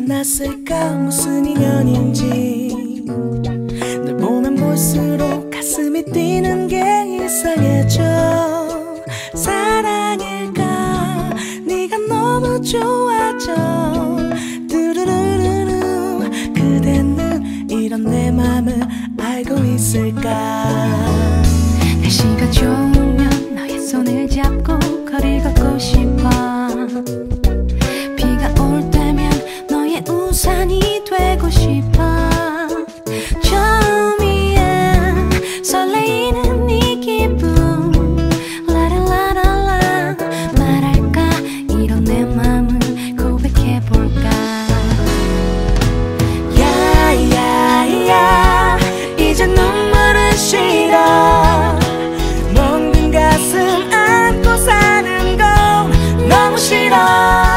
만났을까 무슨 인연인지. 널 보면 볼수록 가슴이 뛰는 게 이상해져 사랑일까? 네가 너무 좋아져. 뚜루루루루 그대는 이런 내 맘을 알고 있을까? 날씨가 좋으 산이 되고 싶어. 처음이야 설레는 이 기분 라라라라라 말할까? 이런 내 맘은 고백해볼까? 야야야 이제 눈물은 싫어. 멍든 가슴 안고 사는 건 너무 싫어.